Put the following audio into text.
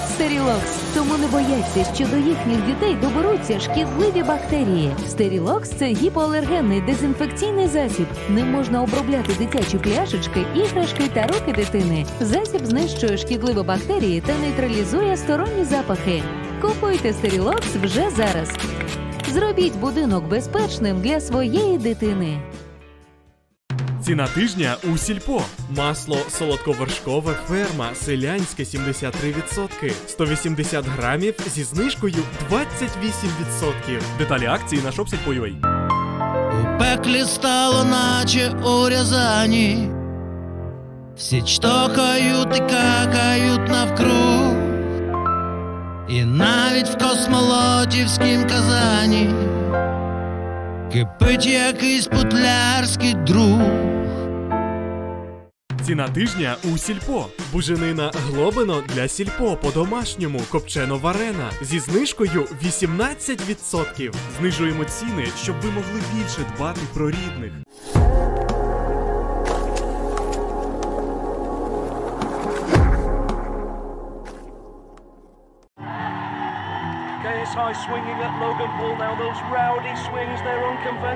люблять Стерілокс, тому не бояться, що до їхніх дітей доберуться шкідливі бактерії. Стерілокс це гіпоалергенний дезінфекційний засіб. Ним можна обробляти дитячі пляшечки, іграшки та руки дитини. Засіб знищує шкідливі бактерії та нейтралізує сторонні запахи. Купуйте Стерілокс вже зараз. Зробіть будинок безпечним для своєї дитини. Ціна тижня у сільпо. Масло солодковершкове ферма селянське 73%. 180 грамів зі знижкою 28%. Деталі акції на shopsite.ua. У пеклі стало, наче у Рязані. Всі чтокають і какають навкруг. І навіть в космолотівськім казані кипить якийсь путлярський друг. Ціна тижня у сільпо. Буженина глобино для сільпо по-домашньому копчено варена зі знижкою 18%. Знижуємо ціни, щоб ви могли більше дбати про рідних. KSI swinging at Logan Paul now. Those rowdy swings, they're unconventional.